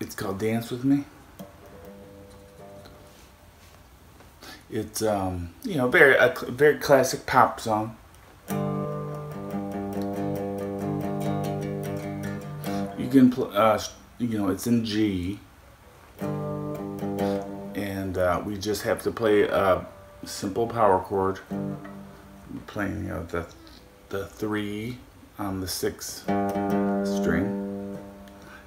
it's called Dance With Me. It's um, you know very a very classic pop song. You can play, uh, you know, it's in G, and uh, we just have to play a simple power chord. Playing you know the the three on the sixth string,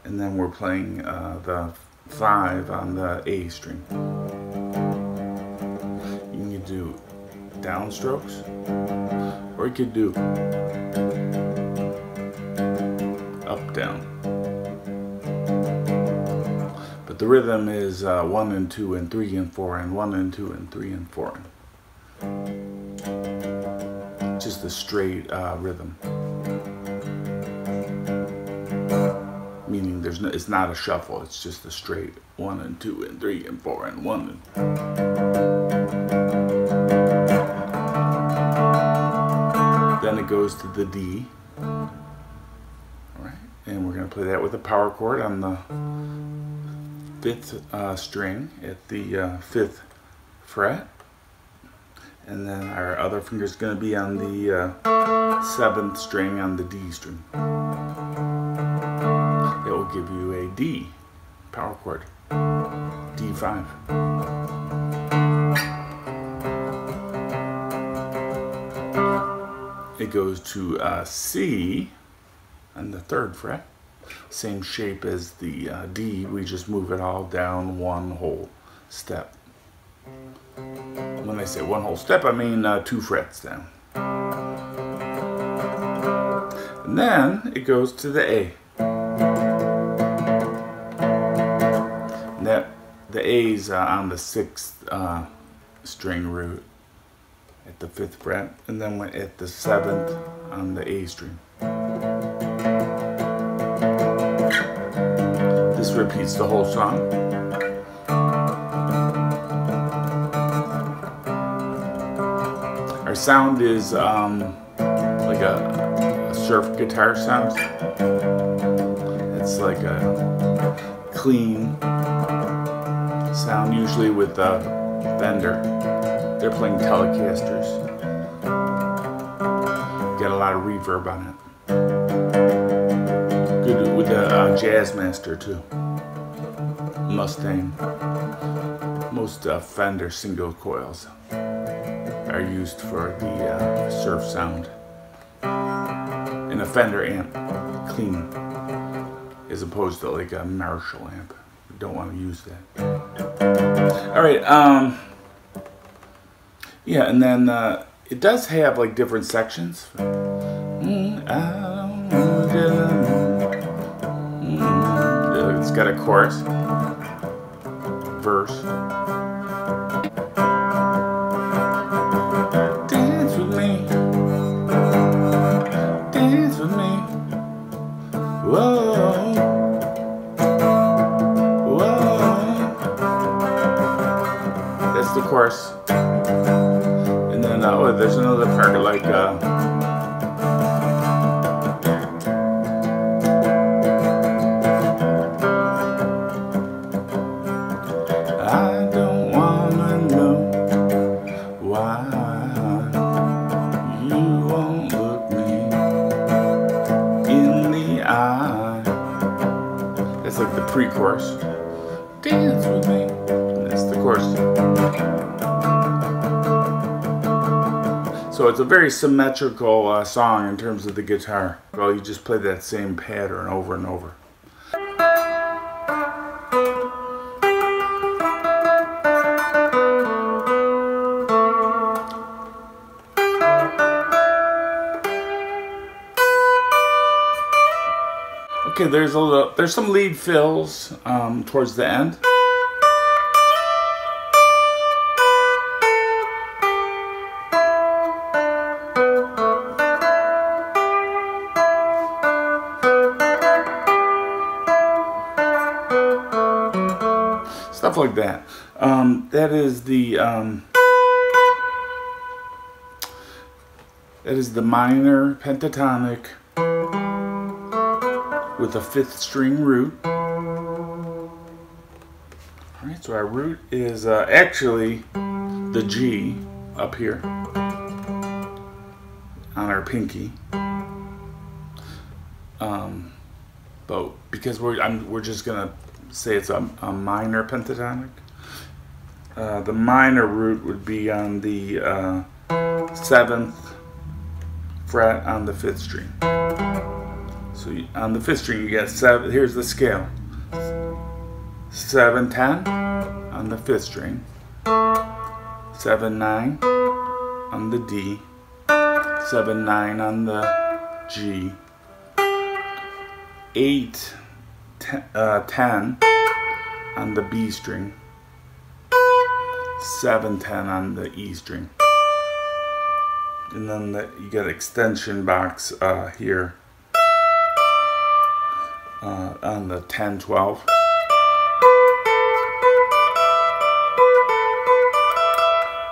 and then we're playing uh, the five on the A string. You can do downstrokes, or you could do up down. But the rhythm is uh, one and two and three and four and one and two and three and four. Just a straight uh, rhythm. There's no, it's not a shuffle. It's just a straight one and two and three and four and one. And then it goes to the D. All right, and we're going to play that with a power chord on the fifth uh, string at the uh, fifth fret. And then our other finger is going to be on the uh, seventh string on the D string. Give you a D power chord, D5. It goes to uh, C on the third fret same shape as the uh, D, we just move it all down one whole step. When I say one whole step, I mean uh, two frets down. And then it goes to the A. the A's uh, on the sixth uh, string root at the fifth fret, and then at the seventh on the A string. This repeats the whole song. Our sound is um, like a, a surf guitar sound. It's like a clean sound, usually with a Fender. They're playing Telecasters. Get a lot of reverb on it good with the uh, Jazzmaster too. Mustang. Most uh, Fender single coils are used for the uh, surf sound. And a Fender amp, clean, as opposed to like a Marshall amp. You don't want to use that. All right. Um. Yeah, and then uh, it does have like different sections. Mm, it's got a chorus, verse. Chorus. And then, uh, oh, there's another part like. Uh, That's like the pre-chorus. So it's a very symmetrical uh, song in terms of the guitar. Well, you just play that same pattern over and over. Okay, there's a little, there's some lead fills um, towards the end. Stuff like that. Um, that is the um, that is the minor pentatonic with a fifth string root All right, so our root is uh, actually the G up here on our pinky. Um, but because we're I'm, we're just gonna say it's a, a minor pentatonic. Uh, the minor root would be on the uh, seventh fret on the fifth string. So you, on the fifth string you get seven. Here's the scale: seven ten on the fifth string, seven nine on the D, seven nine on the G, eight ten, uh, 10 on the B string, 7 10 on the E string. And then the, you get extension box uh, here uh, on the 10 12.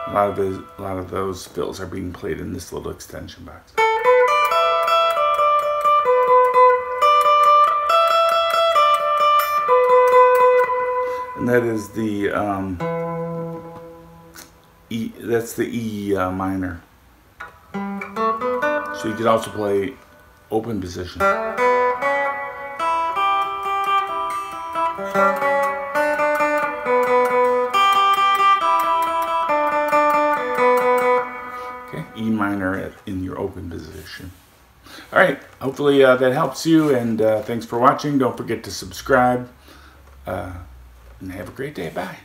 A lot of those, a lot of those fills are being played in this little extension box. That is the um, E. That's the E uh, minor. So you could also play open position. Okay, E minor in your open position. All right, hopefully uh, that helps you, and uh, thanks for watching. Don't forget to subscribe. Uh, and have a great day. Bye.